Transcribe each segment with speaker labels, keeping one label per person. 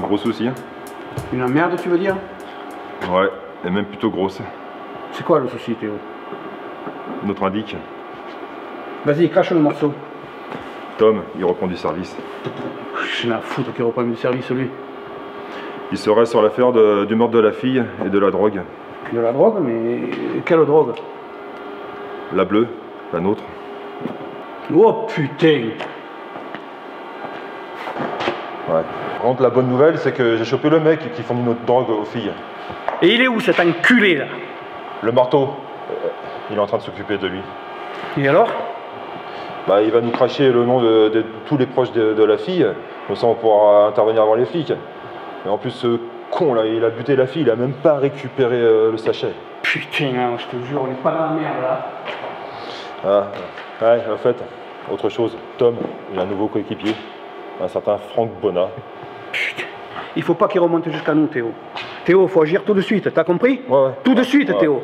Speaker 1: gros souci.
Speaker 2: Une merde, tu veux dire?
Speaker 1: Ouais, et même plutôt grosse.
Speaker 2: C'est quoi le souci, Théo?
Speaker 1: Notre indique.
Speaker 2: Vas-y, crache le morceau.
Speaker 1: Tom, il reprend du service.
Speaker 2: Je la foutre qu'il reprenne du service, lui.
Speaker 1: Il serait sur l'affaire du meurtre de la fille et de la drogue.
Speaker 2: De la drogue, mais quelle drogue?
Speaker 1: La bleue, la nôtre.
Speaker 2: Oh putain
Speaker 1: Ouais. Par contre, la bonne nouvelle, c'est que j'ai chopé le mec qui fournit notre drogue aux filles.
Speaker 2: Et il est où cet enculé là?
Speaker 1: Le marteau, euh, il est en train de s'occuper de lui.
Speaker 2: Et alors?
Speaker 1: Bah, il va nous cracher le nom de, de tous les proches de, de la fille, comme ça on pourra intervenir avant les flics. Et en plus, ce con là, il a buté la fille, il a même pas récupéré euh, le sachet.
Speaker 2: Putain, hein, je te jure, on est pas dans la merde là.
Speaker 1: Ah, ouais, en fait, autre chose, Tom, il a un nouveau coéquipier, un certain Franck Bonnat.
Speaker 2: Putain. Il faut pas qu'il remonte jusqu'à nous, Théo. Théo, faut agir tout de suite, t'as compris
Speaker 1: Ouais, ouais.
Speaker 2: Tout de suite,
Speaker 1: Ouais.
Speaker 2: Théo.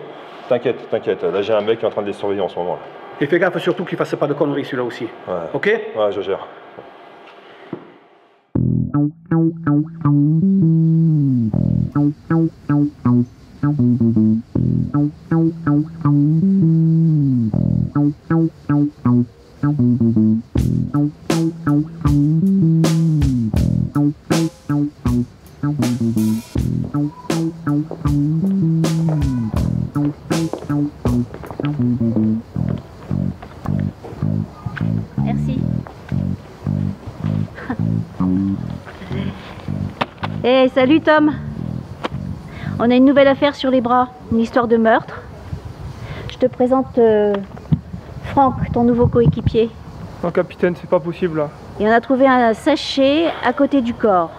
Speaker 1: T'inquiète, t'inquiète, là j'ai un mec qui est en train de les surveiller en ce moment.
Speaker 2: Et fais gaffe surtout qu'il fasse pas de conneries celui-là aussi.
Speaker 1: Là. Ouais.
Speaker 2: Ok
Speaker 1: ouais, je gère.
Speaker 3: Eh, salut Tom. On a une nouvelle affaire sur les bras, une histoire de meurtre. Je te présente euh, Franck, ton nouveau coéquipier.
Speaker 4: Non, capitaine, c'est pas possible là.
Speaker 3: Et on a trouvé un sachet à côté du corps.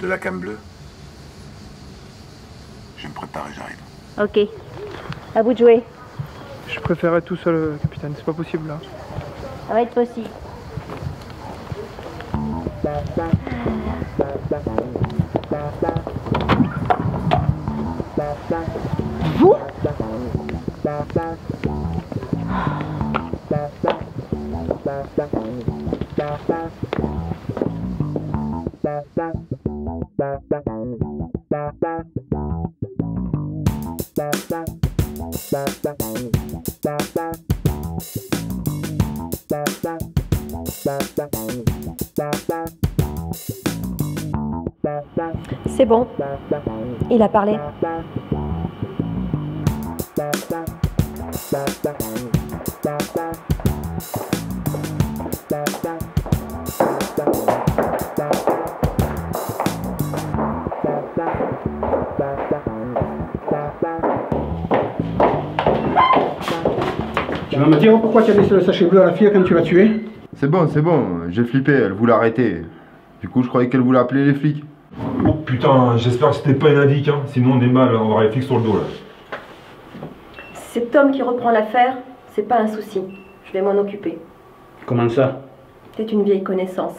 Speaker 5: De la cam bleue Je vais me préparer, j'arrive.
Speaker 3: Ok. À vous de jouer.
Speaker 4: Je préférais tout seul, euh, capitaine, c'est pas possible là.
Speaker 3: Ça va être possible. Vous
Speaker 6: C'est bon. Il a parlé.
Speaker 2: Tu vas me dire pourquoi tu as laissé le sachet bleu à la fille quand tu l'as tuée
Speaker 7: C'est bon, c'est bon, j'ai flippé, elle voulait arrêter. Du coup, je croyais qu'elle voulait appeler les flics.
Speaker 1: Oh putain, j'espère que c'était pas une indique, hein. sinon on est mal, on aura les flics sur le dos là.
Speaker 6: C'est Tom qui reprend l'affaire, c'est pas un souci. Je vais m'en occuper.
Speaker 2: Comment ça?
Speaker 6: C'est une vieille connaissance.